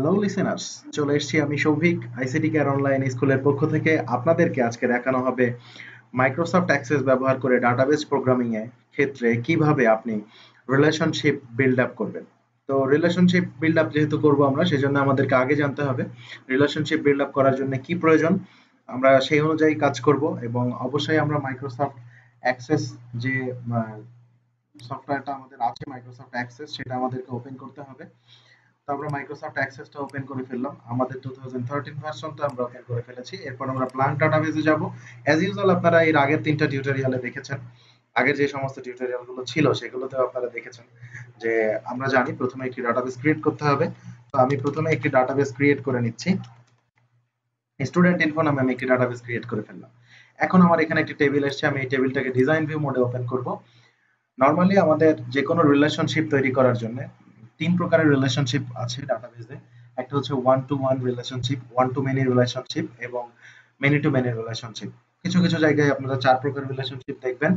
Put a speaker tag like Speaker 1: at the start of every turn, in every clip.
Speaker 1: Hello listeners চলে এসেছি আমি সৌভিক আইসিটি কেয়ার অনলাইন স্কুলের পক্ষ থেকে। আপনাদেরকে আজকে দেখানো হবে মাইক্রোসফট অ্যাক্সেস ব্যবহার করে ডাটাবেস প্রোগ্রামিং এর ক্ষেত্রে কীভাবে আপনি রিলেশনশিপ বিল্ড আপ করবেন। তো রিলেশনশিপ বিল্ড আপ যেহেতু করব আমরা, সেজন্য আমাদেরকে আগে জানতে হবে রিলেশনশিপ বিল্ড আপ করার জন্য কি প্রয়োজন। আমরা সেই অনুযায়ী কাজ করব এবং অবশ্যই আমরা মাইক্রোসফট অ্যাক্সেস যে সফটওয়্যারটা আমাদের আছে মাইক্রোসফট অ্যাক্সেস সেটা আমাদেরকে ওপেন করতে হবে। তো আমরা মাইক্রোসফট অ্যাক্সেসটা ওপেন করে ফেললাম। আমাদের 2013 ভার্সনটা আমরা ওপেন করে ফেলেছি। এরপর আমরা ব্ল্যাঙ্ক ডাটাবেসে যাব। অ্যাজ ইউজুয়াল আপনারা এর আগের তিনটা টিউটোরিয়ালে দেখেছেন। আগের যে সমস্ত টিউটোরিয়ালগুলো ছিল সেগুলোতে আপনারা দেখেছেন যে আমরা জানি প্রথমে একটি ডাটাবেস ক্রিয়েট করতে হবে। তো আমি প্রথমে একটি ডাটাবেস ক্রিয়েট করে নিচ্ছি। স্টুডেন্ট ইনফো নামে আমি একটি ডাটাবেস ক্রিয়েট করে ফেললাম। এখন আমার এখানে একটি টেবিল এসেছে। আমি এই টেবিলটাকে ডিজাইন ভিউ মোডে ওপেন করব। নরমালি আমাদের যে কোনো রিলেশনশিপ তৈরি করার জন্য তিন প্রকারের রিলেশনশিপ আছে ডাটাবেসে একটা হচ্ছে one to one relationship one to many relationship এবং মেনি টু মেনি রিলেশনশিপ কিছু কিছু জায়গায় আপনারা চার প্রকার রিলেশনশিপ দেখবেন।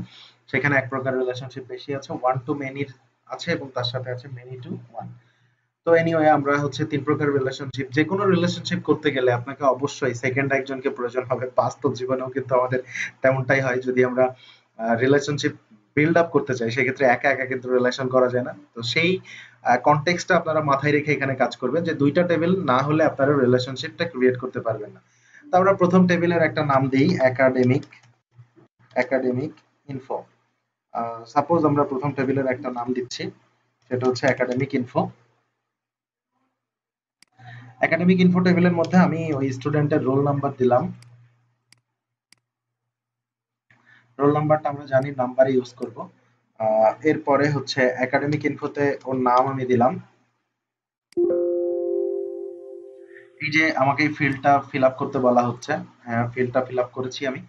Speaker 1: সেখানে এক প্রকার রিলেশনশিপ বেশি আছে ওয়ান টু মেনির আছে এবং তার সাথে আছে মেনি টু ওয়ান তো এনিওয়ে আমরা হচ্ছে তিন প্রকার রিলেশনশিপ যে কোনো রিলেশনশিপ করতে গেলে আপনাকে অবশ্যই সেকেন্ড একজনকে প্রয়োজন হবে। বাস্তব জীবনেও কিন্তু আমাদের তেমনটাই হয়। যদি আমরা রিলেশনশিপ বিল্ড আপ করতে চাই সেক্ষেত্রে একা একা কিন্তু রিলেশন করা যায় না। তো সেই কনটেক্সটটা আপনারা মাথায় রেখে এখানে কাজ করবেন যে দুইটা টেবিল না হলে আপনারা রিলেশনশিপটা ক্রিয়েট করতে পারবেন না। তো আমরা প্রথম টেবিলের একটা নাম দিই একাডেমিক একাডেমিক ইনফো সাপোজ আমরা প্রথম টেবিলের একটা নাম দিচ্ছি, সেটা হচ্ছে একাডেমিক ইনফো একাডেমিক ইনফো টেবিলের মধ্যে আমি ওই স্টুডেন্টের রোল নাম্বার দিলাম। রোল নাম্বারটা আমরা জানি নাম্বারে ইউজ করব। এরপরে হচ্ছে একাডেমিক ইনফোতে ওর নাম আমি দিলাম। এই যে আমাকে ফিল্ডটা ফিল আপ করতে বলা হচ্ছে হ্যাঁ ফিল্ডটা ফিল আপ করেছি আমি।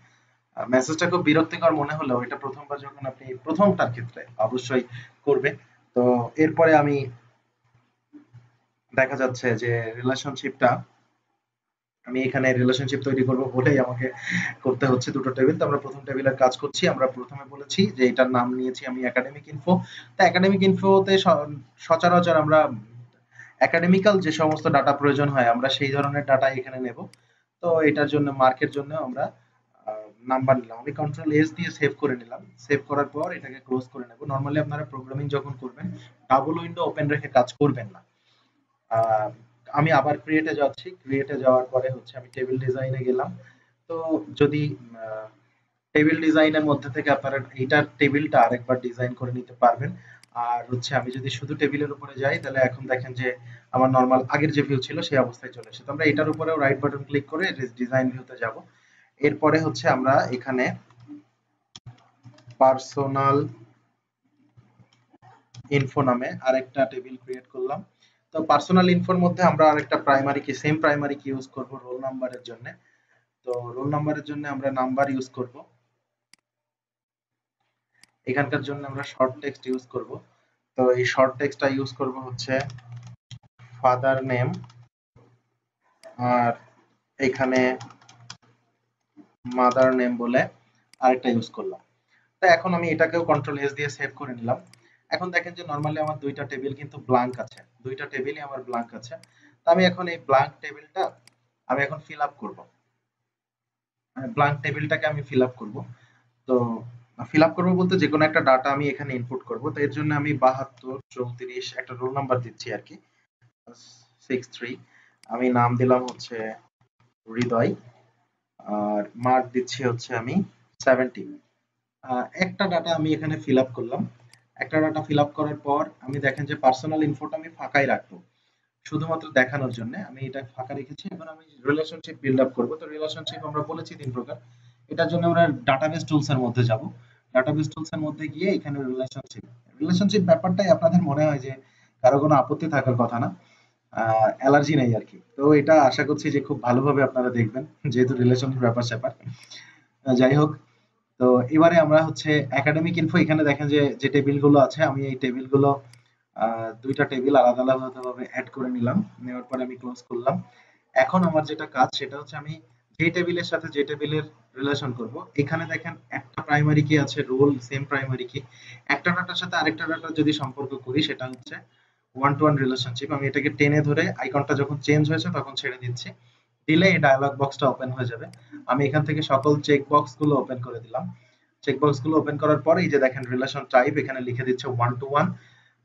Speaker 1: মেসেজটা খুব বিরক্তিকর মনে হলেও এটা প্রথমবার যখন আপনি প্রথমটার ক্ষেত্রে অবশ্যই করবে। তো এরপরে আমি দেখা যাচ্ছে যে রিলেশনশিপটা আমি এখানে রিলেশনশিপ তৈরি করব বলেই আমাকে করতে হচ্ছে দুটো টেবিল তো আমরা প্রথম টেবিলের কাজ করছি। আমরা প্রথমে বলেছি যে এটার নাম নিয়েছি আমি একাডেমিক ইনফো তো একাডেমিক ইনফোতে সচরাচর আমরা একাডেমিক্যাল যে সমস্ত ডাটা প্রয়োজন হয়, আমরা সেই ধরনের ডাটা এখানে নেব। তো এটার জন্য মার্কের জন্য আমরা নাম্বার নিলাম। আমি কন্ট্রোল এস দিয়ে সেভ করে নিলাম। সেভ করার পর এটাকে ক্লোজ করে নেব। নর্মালি আপনারা প্রোগ্রামিং যখন করবেন ডাবল উইন্ডো ওপেন রেখে কাজ করবেন না। আমি আবার ক্রিয়েটে যাচ্ছি। ক্রিয়েটে যাওয়ার পরে হচ্ছে আমি টেবিল ডিজাইনে গেলাম। তো যদি টেবিল ডিজাইনের মধ্যে থেকে আপনারা এইটার টেবিলটা আরেকবার ডিজাইন করে নিতে পারবেন। আর হচ্ছে আমি যদি শুধু টেবিলের উপরে যাই, তাহলে এখন দেখেন যে আমার নর্মাল আগের যে ভিউ ছিল, সেই অবস্থায় চলে এসেছে। তো আমরা এটার উপরেও রাইট বাটন ক্লিক করে ডিজাইন ভিউতে যাব। এরপরে হচ্ছে আমরা এখানে পার্সোনাল ইনফো নামে আরেকটা টেবিল ক্রিয়েট করলাম। তো পার্সোনাল ইনফোর মধ্যে আমরা আরেকটা primary key same primary key use করব রোল নাম্বারের জন্য। তো রোল নাম্বারের জন্য আমরা নাম্বার ইউজ করব। এখানকার জন্য আমরা শর্ট টেক্সট ইউজ করব। তো এই শর্ট টেক্সটটা ইউজ করব হচ্ছে ফাদার নেম আর এখানে মাদার নেম বলে আরেকটা ইউজ করলাম। তো এখন আমি এটাকেও কন্ট্রোল এস দিয়ে সেভ করে নিলাম। এখন দেখেন যে নরমালি আমার দুইটা টেবিল কিন্তু ব্ল্যাঙ্ক আছে। দুইটা টেবিলই আমার ব্ল্যাঙ্ক আছে। তো আমি এখন এই ব্ল্যাঙ্ক টেবিলটা আমি এখন ফিল আপ করব। ব্ল্যাঙ্ক টেবিলটাকে আমি ফিল আপ করব। তো ফিল আপ করব বলতে যে কোনো একটা ডাটা আমি এখানে ইনপুট করব। তো এর জন্য আমি বাহাত্তর, চৌত্রিশ একটা রোল নাম্বার দিচ্ছি আর কি। সিক্স থ্রি আমি নাম দিলাম হচ্ছে হৃদয়। আর মার্ক দিচ্ছি হচ্ছে আমি সেভেন্টি একটা ডাটা আমি এখানে ফিল আপ করলাম। একটা ডাটা ফিল আপ করার পর আমি দেখেন যে পার্সোনাল ইনফোটা আমি ফাঁকাই রাখব। শুধুমাত্র দেখানোর জন্য আমি এটা ফাঁকা রেখেছি। এখন আমি রিলেশনশিপ বিল্ড আপ করব। তো রিলেশনশিপ আমরা বলেছি তিন প্রকার। এটার জন্য আমরা ডাটাবেস টুলস এর মধ্যে যাব। ডাটাবেস টুলস এর মধ্যে গিয়ে এখানে রিলেশনশিপ রিলেশনশিপ ব্যাপারটাই আপনাদের মনে হয় যে কারও কোনো আপত্তি থাকার কথা না। অ্যালার্জি নেই আর কি। তো এটা আশা করছি যে খুব ভালোভাবে আপনারা দেখবেন, যেহেতু রিলেশনের ব্যাপার স্যাপার যাই হোক তো এবারে আমরা হচ্ছে একাডেমিক ইনফো এখানে দেখেন যে যে টেবিলগুলো আছে, আমি এই টেবিলগুলো দুইটা টেবিল আলাদা আলাদা ভাবে অ্যাড করে নিলাম। নেওয়ার পরে আমি ক্লোজ করলাম। এখন আমার যেটা কাজ, সেটা হচ্ছে আমি যে টেবিলের সাথে যে টেবিলের রিলেশন করব। এখানে দেখেন একটা প্রাইমারি কি আছে রোল সেম প্রাইমারি কি একটা ডাটার সাথে আরেকটা ডাটা যদি সম্পর্ক করি, সেটা হচ্ছে ওয়ান টু ওয়ান রিলেশনশিপ আমি এটাকে টেনে ধরে আইকনটা যখন চেঞ্জ হয়েছে, তখন ছেড়ে দিচ্ছি। দিলে এই ডায়ালগ বক্সটা ওপেন হয়ে যাবে। আমি এখান থেকে সকল চেক বক্সগুলো ওপেন করে দিলাম। চেক বক্সগুলো ওপেন করার পরে এই যে দেখেন রিলেশন টাইপ এখানে লিখে দিচ্ছে ওয়ান টু ওয়ান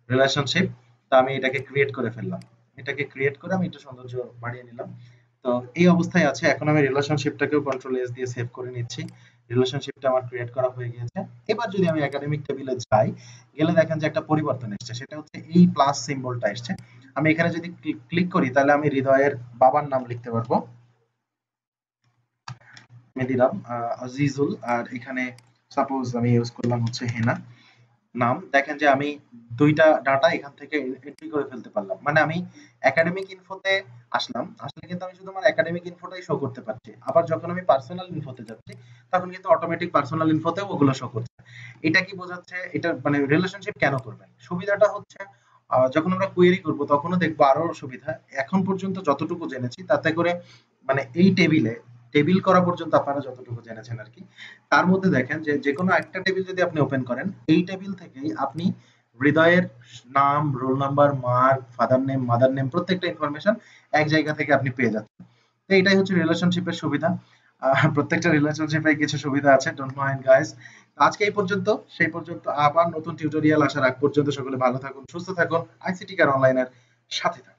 Speaker 1: রিলেশনশিপ তা আমি এটাকে ক্রিয়েট করে ফেললাম। এটাকে ক্রিয়েট করে আমি একটু সৌন্দর্য বাড়িয়ে নিলাম। তো এই অবস্থায় আছে, এখন আমি রিলেশনশিপটাকেও কন্ট্রোল এস দিয়ে সেভ করে নিচ্ছি। রিলেশনশিপটা আমার ক্রিয়েট করা হয়ে গিয়েছে। এবার যদি আমি একাডেমিক টেবিলে যাই, গেলে দেখেন যে একটা পরিবর্তন এসেছে। সেটা হচ্ছে এই প্লাস সিম্বলটা এসেছে। আমি এখানে যদি ক্লিক করি, তাহলে আমি হৃদয়ের বাবার নাম লিখতে পারব। দিলাম আজিজুল, আর এখানে সাপোজ আমি ইউজ করলাম হচ্ছে হেনা। নাম, দেখেন যে আমি দুইটা ডাটা এখান থেকে এন্ট্রি করে ফেলতে পারলাম। মানে আমি একাডেমিক ইনফোতে আসলাম, আসলে কিন্তু আমি শুধু আমার একাডেমিক ইনফোটাই শো করতে পারছি। আবার যখন আমি পার্সোনাল ইনফোতে যাচ্ছি, তখন কিন্তু অটোমেটিক পার্সোনাল ইনফোতে ওগুলো শো করছে। এটা কি বোঝাচ্ছে? এটা মানে রিলেশনশিপ কেন করবেন? সুবিধাটা হচ্ছে যখন আমরা কোয়েরি করব, তখনও দেখব আরও সুবিধা। এখন পর্যন্ত যতটুকু জেনেছি, তাতে করে মানে এই টেবিলে টেবিল করা পর্যন্ত আপনারা যতটুকু জেনেছেন আর কি, তার মধ্যে দেখেন যে যে কোনো একটা টেবিল যদি আপনি ওপেন করেন, এই টেবিল থেকেই আপনি হৃদয়ের নাম roll number mark father name mother name প্রত্যেকটা ইনফরমেশন এক জায়গা থেকে আপনি পেয়ে যাচ্ছেন। তো এটাই হচ্ছে রিলেশনশিপের সুবিধা। প্রত্যেকটা রিলেশনশিপে কিছু সুবিধা আছে ডোন্ট মাইন্ড গাইস আজকে এই পর্যন্ত, সেই পর্যন্ত আবার নতুন টিউটোরিয়াল আসার আগ পর্যন্ত সকলে ভালো থাকুন, সুস্থ থাকুন। আইসিটি কার অনলাইনের সাথে থাকুন।